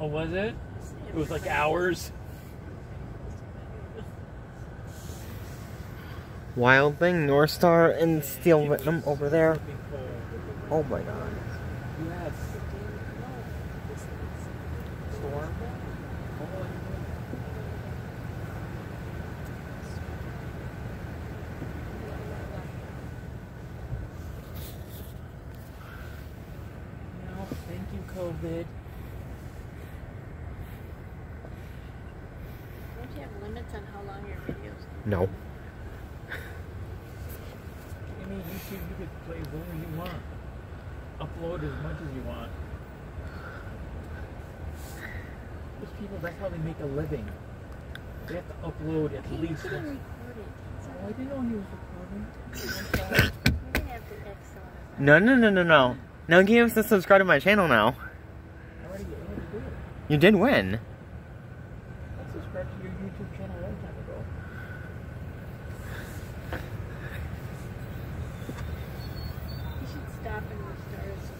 Oh, was it? It was like hours. Wild Thing, North Star, and Steel Venom over there. Oh my god. Yes. Storm. No, thank you, COVID. Don't you have limits on how long your videos can No. I mean, YouTube, you could play as long as you want. Upload as much as you want. Those people, that's how they make a living. They have to upload at He least couldn't once. record it. So Oh, I didn't know he was recording. we're gonna have to X on it. No, no, no, no, no. No games to subscribe to my channel now. I already, I already did it. You did win to your YouTube channel a long time ago. You should stop and restart.